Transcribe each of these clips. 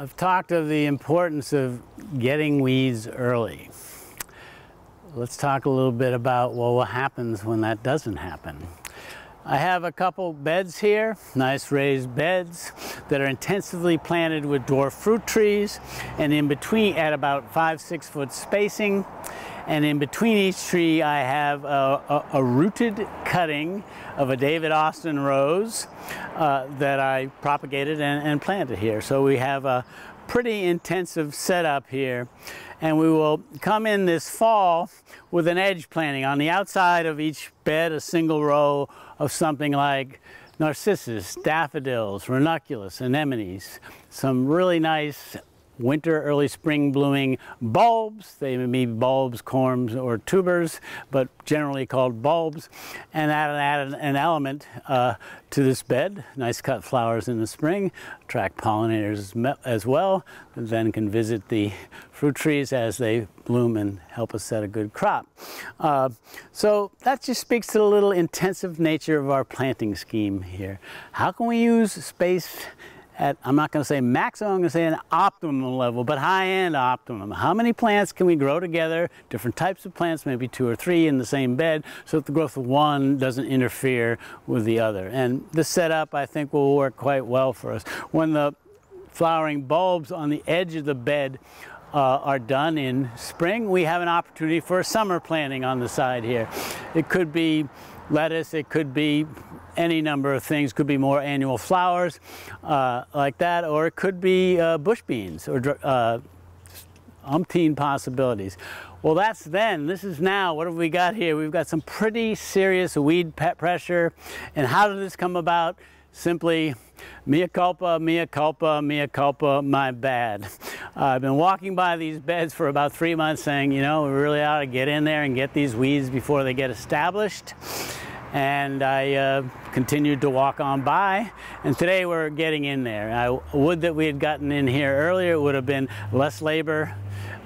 I've talked of the importance of getting weeds early. Let's talk a little bit about well, what happens when that doesn't happen. I have a couple beds here, nice raised beds that are intensively planted with dwarf fruit trees and in between at about five, six foot spacing. And in between each tree I have a, a, a rooted cutting of a David Austin rose uh, that I propagated and, and planted here. So we have a pretty intensive setup here. And we will come in this fall with an edge planting. On the outside of each bed a single row of something like narcissus, daffodils, ranunculus, anemones, some really nice winter, early spring blooming bulbs. They may be bulbs, corms, or tubers, but generally called bulbs. And add, add an, element uh, to this bed. Nice cut flowers in the spring, attract pollinators as well, then can visit the fruit trees as they bloom and help us set a good crop. Uh, so that just speaks to the little intensive nature of our planting scheme here. How can we use space at, I'm not going to say maximum, I'm going to say an optimum level, but high-end optimum. How many plants can we grow together, different types of plants, maybe two or three in the same bed, so that the growth of one doesn't interfere with the other. And this setup, I think, will work quite well for us. When the flowering bulbs on the edge of the bed uh, are done in spring, we have an opportunity for summer planting on the side here. It could be lettuce, it could be any number of things. Could be more annual flowers uh, like that, or it could be uh, bush beans or uh, umpteen possibilities. Well, that's then. This is now. What have we got here? We've got some pretty serious weed pressure. And how did this come about? Simply, mea culpa, mea culpa, mea culpa, my bad. Uh, I've been walking by these beds for about three months saying, you know, we really ought to get in there and get these weeds before they get established and I uh, continued to walk on by and today we're getting in there. I would that we had gotten in here earlier it would have been less labor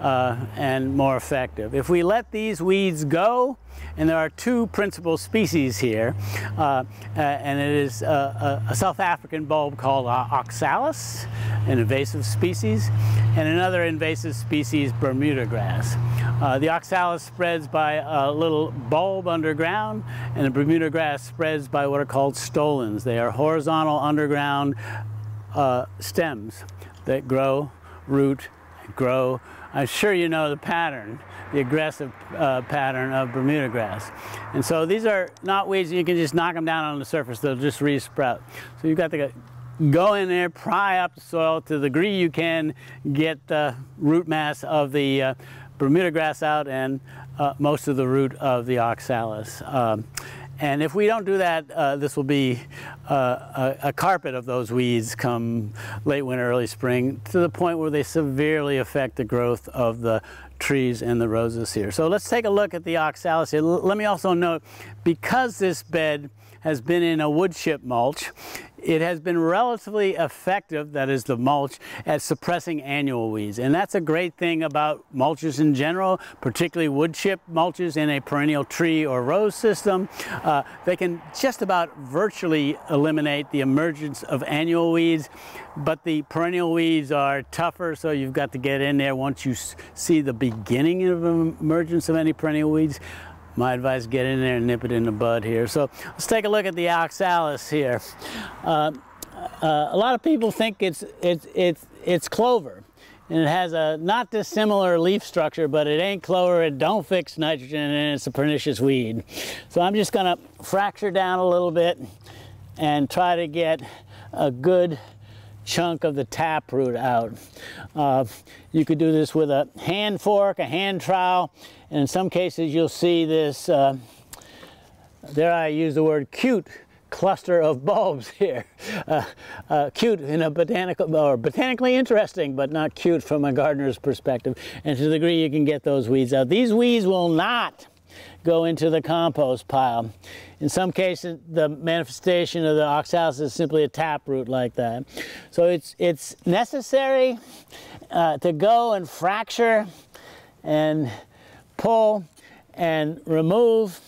uh, and more effective. If we let these weeds go and there are two principal species here, uh, uh, and it is a, a, South African bulb called uh, oxalis, an invasive species, and another invasive species, Bermuda grass. Uh, the oxalis spreads by a little bulb underground, and the Bermuda grass spreads by what are called stolons. They are horizontal underground uh, stems that grow, root, grow. I'm sure you know the pattern the aggressive uh, pattern of Bermuda grass. And so these are not weeds you can just knock them down on the surface, they'll just re-sprout. So you've got to go in there, pry up the soil to the degree you can get the root mass of the uh, Bermuda grass out and uh, most of the root of the oxalis. Um, and if we don't do that, uh, this will be uh, a, a, carpet of those weeds come late winter, early spring, to the point where they severely affect the growth of the trees and the roses here. So let's take a look at the oxalis here. L let me also note, because this bed has been in a wood chip mulch, it has been relatively effective, that is the mulch, at suppressing annual weeds. And that's a great thing about mulches in general, particularly wood chip mulches in a perennial tree or rose system. Uh, they can just about virtually eliminate the emergence of annual weeds, but the perennial weeds are tougher, so you've got to get in there once you see the beginning of emergence of any perennial weeds my advice, get in there and nip it in the bud here. So let's take a look at the oxalis here. Uh, uh, a lot of people think it's, it's, it's, it's clover. And it has a not dissimilar leaf structure, but it ain't clover, it don't fix nitrogen, and it's a pernicious weed. So I'm just gonna fracture down a little bit and try to get a good chunk of the taproot out. Uh, you could do this with a hand fork, a hand trowel, and in some cases you'll see this, uh, there I use the word cute, cluster of bulbs here. Uh, uh, cute in a botanical, or botanically interesting, but not cute from a gardener's perspective. And to the degree you can get those weeds out. These weeds will not go into the compost pile. In some cases, the manifestation of the oxalis is simply a taproot like that. So it's, it's necessary uh, to go and fracture and pull and remove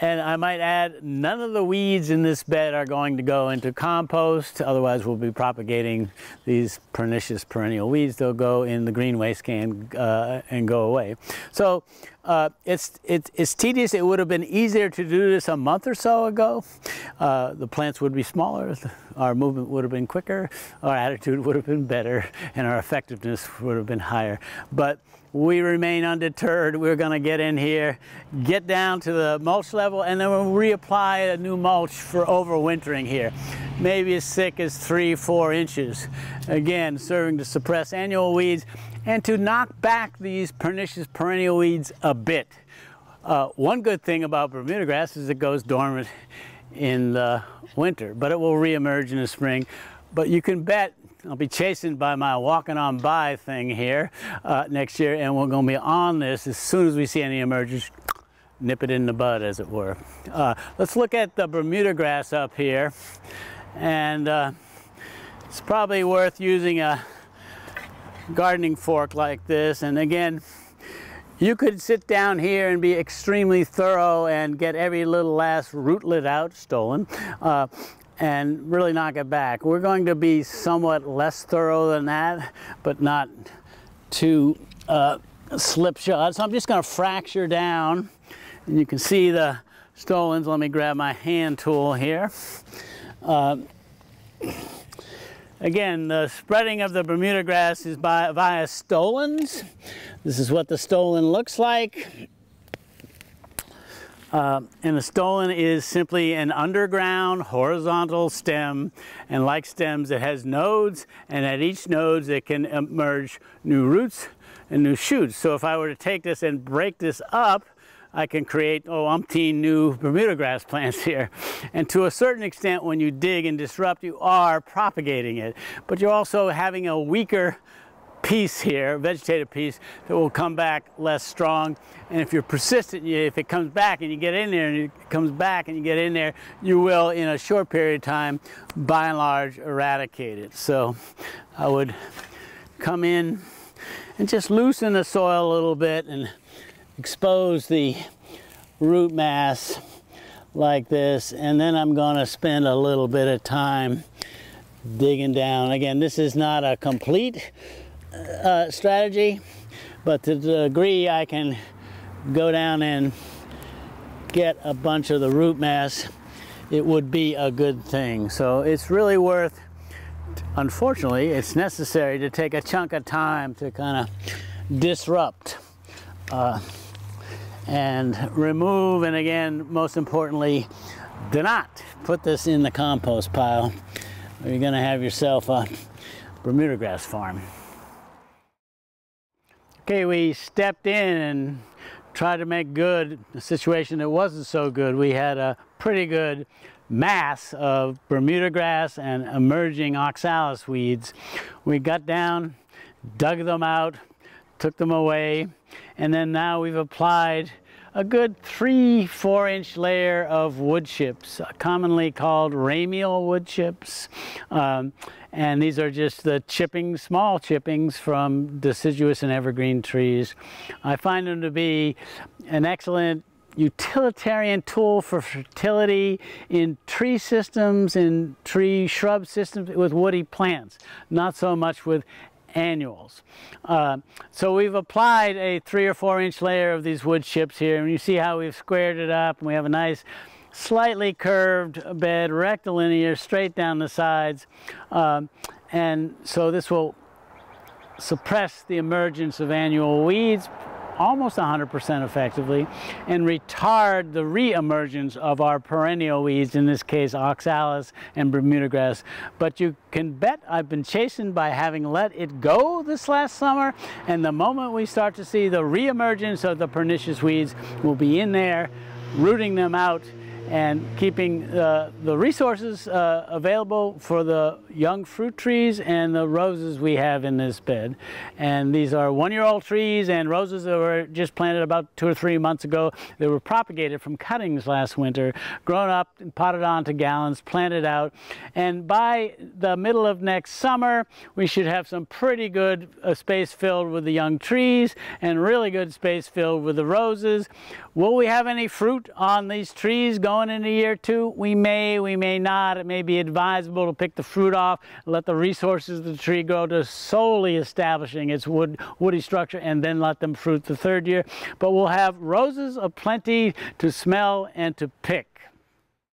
And I might add, none of the weeds in this bed are going to go into compost. Otherwise, we'll be propagating these pernicious perennial weeds. They'll go in the green waste can uh, and go away. So uh, it's, it, it's tedious. It would have been easier to do this a month or so ago. Uh, the plants would be smaller. Our movement would have been quicker. Our attitude would have been better. And our effectiveness would have been higher. But we remain undeterred. We're going to get in here, get down to the mulch level, and then we'll reapply a new mulch for overwintering here. Maybe as thick as three, four inches. Again, serving to suppress annual weeds and to knock back these pernicious perennial weeds a bit. Uh, one good thing about Bermuda grass is it goes dormant in the winter, but it will reemerge in the spring. But you can bet I'll be chasing by my walking on by thing here uh, next year, and we're going to be on this as soon as we see any emergence, nip it in the bud, as it were. Uh, let's look at the Bermuda grass up here, and uh, it's probably worth using a gardening fork like this. And again, you could sit down here and be extremely thorough and get every little last rootlet out, stolon. Uh, and really knock it back. We're going to be somewhat less thorough than that, but not too uh, slipshod. So I'm just going to fracture down, and you can see the stolons. Let me grab my hand tool here. Uh, again, the spreading of the Bermuda grass is by, via stolons. This is what the stolon looks like. Uh, and the stolon is simply an underground horizontal stem and like stems it has nodes and at each node, it can emerge new roots and new shoots. So if I were to take this and break this up I can create oh umpteen new Bermuda grass plants here. And to a certain extent when you dig and disrupt you are propagating it. But you're also having a weaker piece here, vegetative piece, that will come back less strong. And if you're persistent, if it comes back and you get in there and it comes back and you get in there, you will, in a short period of time, by and large, eradicate it. So I would come in and just loosen the soil a little bit and expose the root mass like this. And then I'm going to spend a little bit of time digging down. Again, this is not a complete uh, strategy, but to the degree I can go down and get a bunch of the root mass, it would be a good thing. So it's really worth, unfortunately, it's necessary to take a chunk of time to kind of disrupt uh, and remove, and again, most importantly, do not put this in the compost pile or you're gonna have yourself a Bermuda grass farm. Okay, we stepped in and tried to make good a situation that wasn't so good. We had a pretty good mass of Bermuda grass and emerging oxalis weeds. We got down, dug them out, took them away, and then now we've applied a good three, four inch layer of wood chips, commonly called ramial wood chips. Um, and these are just the chippings, small chippings from deciduous and evergreen trees. I find them to be an excellent utilitarian tool for fertility in tree systems, in tree shrub systems with woody plants, not so much with annuals. Uh, so we've applied a three or four inch layer of these wood chips here and you see how we've squared it up and we have a nice slightly curved bed, rectilinear, straight down the sides. Um, and so this will suppress the emergence of annual weeds, almost 100% effectively and retard the re-emergence of our perennial weeds, in this case oxalis and Bermuda grass. But you can bet I've been chastened by having let it go this last summer and the moment we start to see the re-emergence of the pernicious weeds, we'll be in there rooting them out and keeping uh, the resources uh, available for the young fruit trees and the roses we have in this bed. And these are one-year-old trees and roses that were just planted about two or three months ago. They were propagated from cuttings last winter, grown up and potted onto gallons, planted out. And by the middle of next summer, we should have some pretty good uh, space filled with the young trees and really good space filled with the roses. Will we have any fruit on these trees going into year two? We may, we may not. It may be advisable to pick the fruit off, let the resources of the tree grow to solely establishing its wood, woody structure and then let them fruit the third year. But we'll have roses of plenty to smell and to pick.